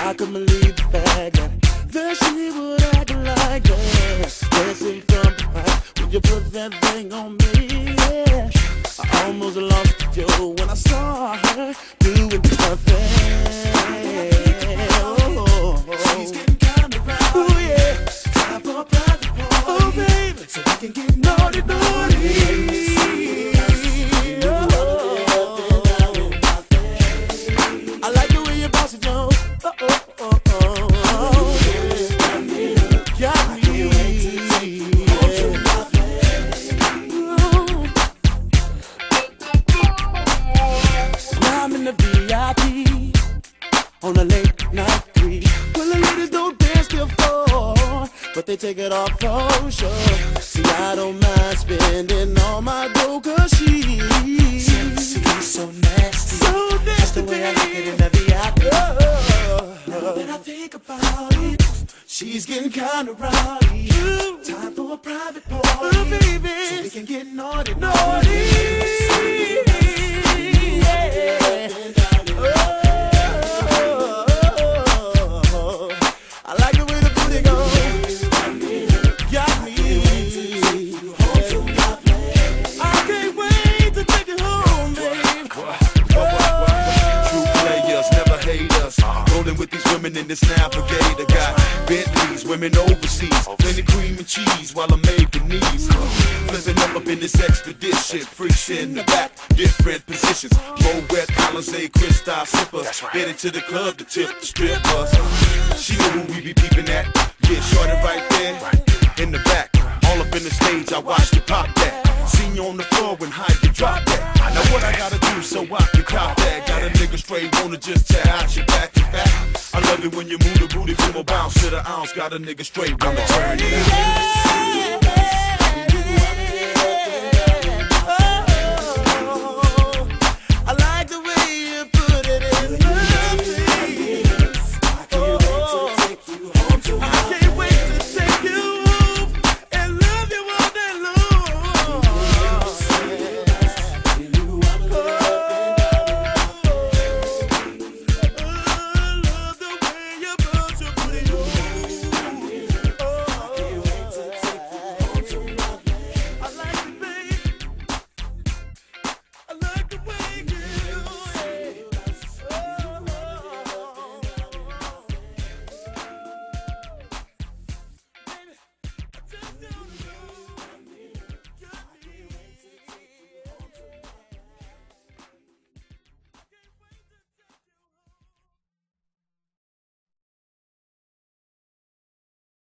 I couldn't believe the fact that, that she would act like this Dancing from behind Would you put that thing on me. Yeah. I almost lost you when I saw her doing her thing. she's getting kind of right. Oh yeah. Oh, Drop private party. So we can get naughty naughty. Oh. I like they take it off for sure. See, I don't mind spending all my dough, cause she. She's so nasty. So That's the way I like it in the VIP. Now that I think about it, she's getting kinda rowdy. Time for a private party. Oh, baby. So we can get naughty, Naughty. Yeah. Oh, I like the way women in this navigator. Got Bentleys, women overseas. Plenty cream and cheese while I'm making these. Flipping them up in this expedition. Freaks in the back, different positions. Moet, Alizé, Cristal sippers. Headed to the club to tip the strippers. She know who we be peeping at. Yeah, shorty right there in the back. All up in the stage, I watched you pop that. Seen you on the floor when high you drop that. Now what I gotta do so I can cop that? Got a nigga straight wanna just tear out your back when you move the booty from a bounce to the ounce. Got a nigga straight wanna turn it.